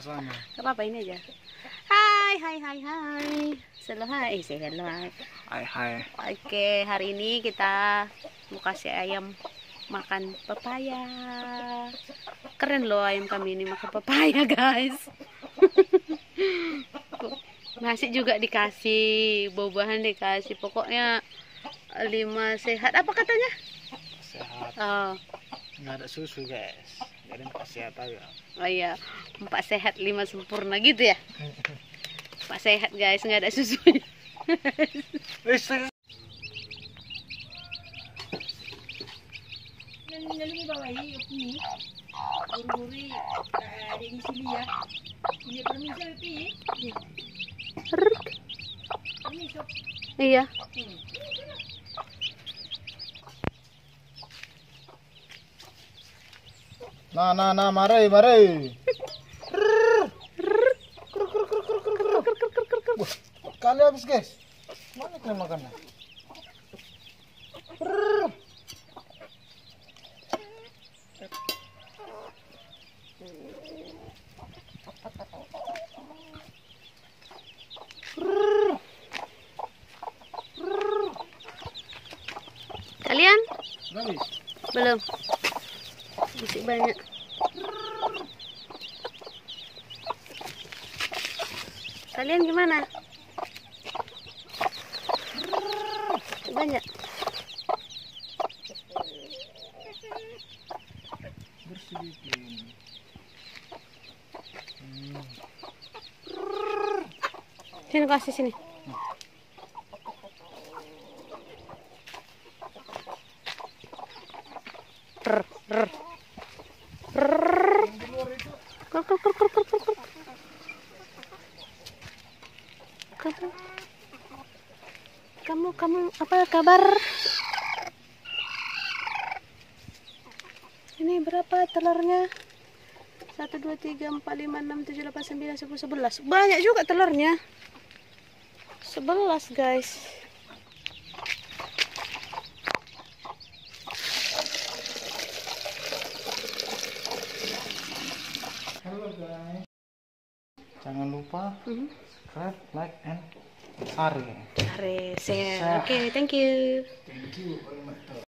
bersama. Gak apa-apa ini aja. Hai, hai, hai, hai. Selalu hai, eh, say hello hai. Hai hai. Oke, hari ini kita mau kasih ayam makan pepaya. Keren loh ayam kami ini makan pepaya, guys. Nasi juga dikasih, buah-buahan dikasih. Pokoknya lima sehat. Apa katanya? Sehat. Oh, Nggak ada susu guys. Jadi empat sehat aja. oh iya, empat sehat lima sempurna gitu ya. Empat sehat guys, nggak ada susunya. Wis. Nalingi bawa ini ini. Guri-guri ada di sini ya. Ini permisi pi. Permisi. Iya. Nah nah nah mari mari. Wah, Kali habis guys. Mana kalian makannya? Kalian? Habis. Belum. Masih banyak. Kalian gimana? Banyak. Sini kasih sini. Rr, rr. Kamu, kamu, kamu apa kabar? Ini berapa telurnya? 1, 2, 3, 4, 5, 6, 7, 8, 9, 10, 11 Banyak juga telurnya 11 guys guys. Jangan lupa Mhm. subscribe, like, and share. Are, share. Oke, thank you Thank you.